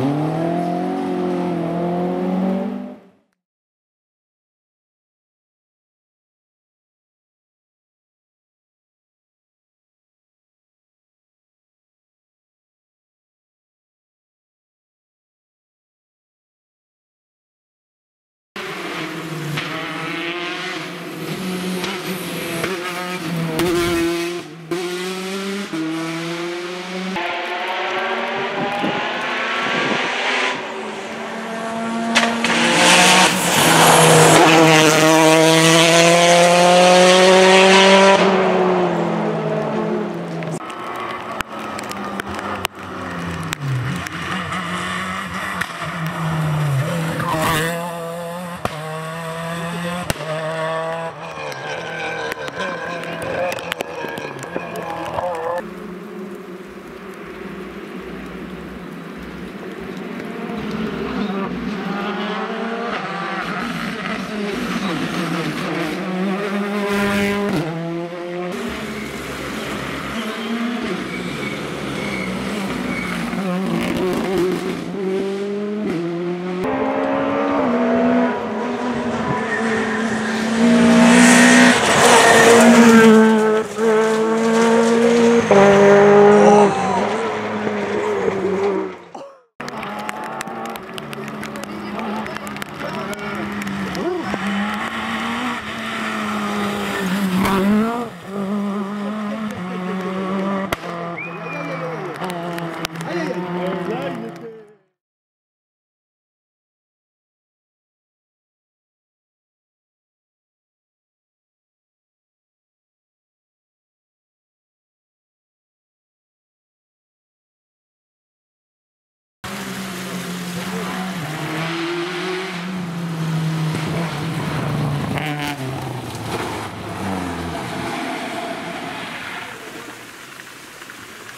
Ooh.